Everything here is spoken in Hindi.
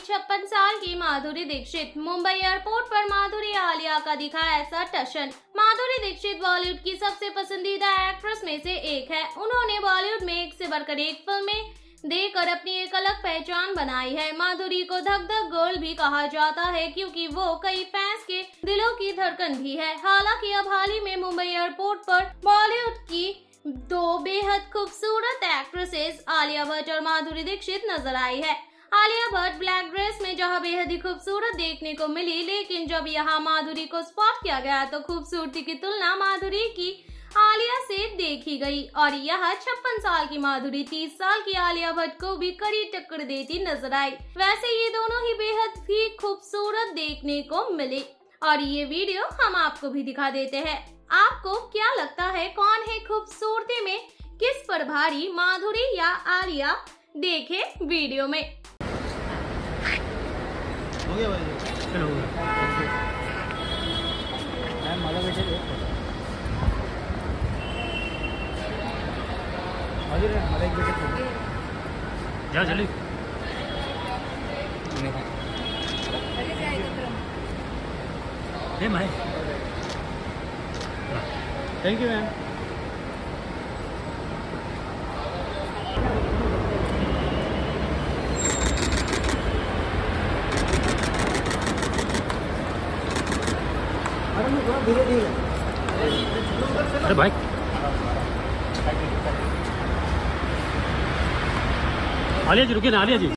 छप्पन साल की माधुरी दीक्षित। मुंबई एयरपोर्ट पर माधुरी आलिया का दिखा ऐसा टशन। माधुरी दीक्षित बॉलीवुड की सबसे पसंदीदा एक्ट्रेस में से एक है। उन्होंने बॉलीवुड में एक से बढ़कर एक फ़िल्में देकर अपनी एक अलग पहचान बनाई है। माधुरी को धक धक गर्ल भी कहा जाता है, क्योंकि वो कई फैंस के दिलों की धड़कन भी है। हालाँकि अब हाल ही में मुंबई एयरपोर्ट पर बॉलीवुड की दो बेहद खूबसूरत एक्ट्रेसेस आलिया भट्ट और माधुरी दीक्षित नज़र आई है। आलिया भट्ट ब्लैक ड्रेस में जहाँ बेहद ही खूबसूरत देखने को मिली, लेकिन जब यहाँ माधुरी को स्पॉट किया गया तो खूबसूरती की तुलना माधुरी की आलिया से देखी गई। और यह छप्पन साल की माधुरी, तीस साल की आलिया भट्ट को भी कड़ी टक्कर देती नज़र आई। वैसे ये दोनों ही बेहद ही खूबसूरत देखने को मिले। और ये वीडियो हम आपको भी दिखा देते हैं। आपको क्या लगता है, कौन है खूबसूरती में किस पर भारी माधुरी या आलिया देखे वीडियो में? हो गया भाई? चलो हो गया। मॅम मला हजुर मला एक भेटेल जाओ जल्दी। माय थँक्यू मॅम अरे भाई। आलिया जी रुकिए ना आलिया जी।